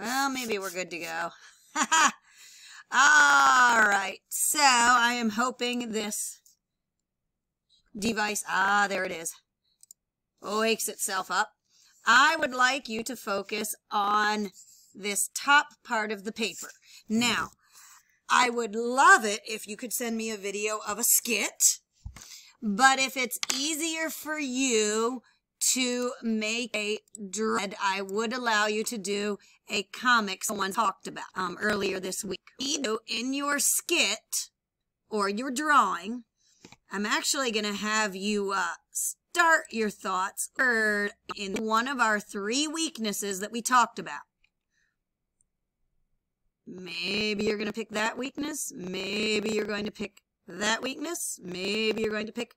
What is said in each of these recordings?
Well, maybe we're good to go. All right. So I am hoping this device, ah, there it is, wakes itself up. I would like you to focus on this top part of the paper. Now, I would love it if you could send me a video of a skit. But if it's easier for you to make a dread, I would allow you to do a comic someone talked about um, earlier this week. Either In your skit or your drawing, I'm actually going to have you uh, start your thoughts in one of our three weaknesses that we talked about. Maybe you're going to pick that weakness. Maybe you're going to pick that weakness. Maybe you're going to pick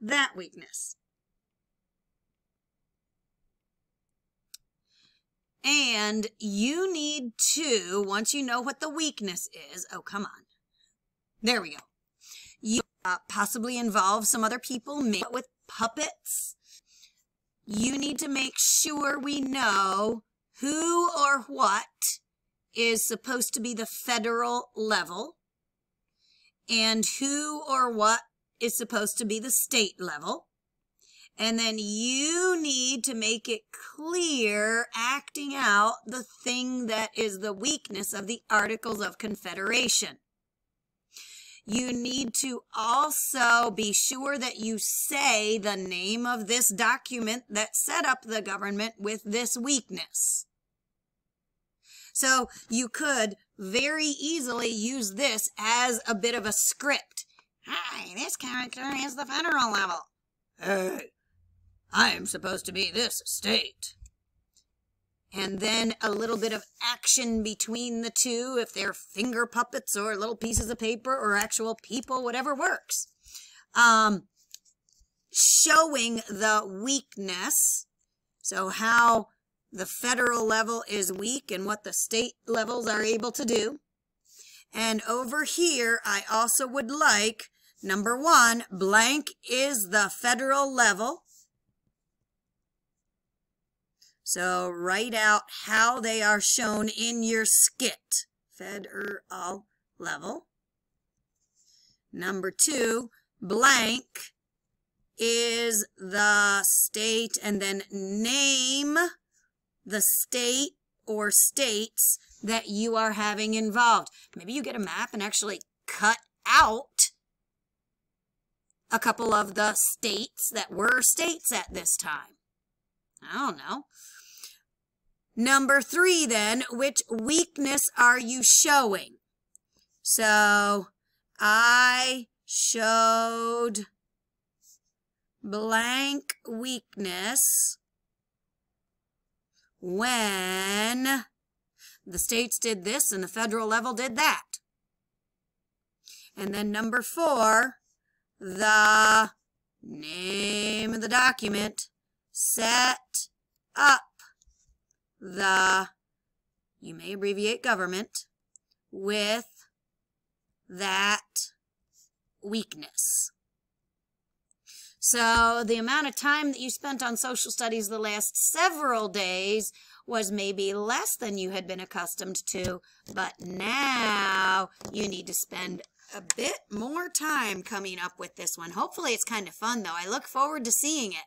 that weakness. And you need to, once you know what the weakness is, oh, come on. There we go. You uh, possibly involve some other people, maybe with puppets. You need to make sure we know who or what is supposed to be the federal level and who or what is supposed to be the state level. And then you need to make it clear, acting out the thing that is the weakness of the Articles of Confederation. You need to also be sure that you say the name of this document that set up the government with this weakness. So you could very easily use this as a bit of a script. Hi, this character is the federal level. Uh, I am supposed to be this state. And then a little bit of action between the two, if they're finger puppets or little pieces of paper or actual people, whatever works. Um, showing the weakness. So how the federal level is weak and what the state levels are able to do. And over here, I also would like, number one, blank is the federal level. So write out how they are shown in your skit. Federal level. Number two, blank is the state and then name the state or states that you are having involved. Maybe you get a map and actually cut out a couple of the states that were states at this time. I don't know. Number three, then, which weakness are you showing? So, I showed blank weakness when the states did this and the federal level did that. And then number four, the name of the document set up the, you may abbreviate government, with that weakness. So the amount of time that you spent on social studies the last several days was maybe less than you had been accustomed to, but now you need to spend a bit more time coming up with this one. Hopefully it's kind of fun though. I look forward to seeing it.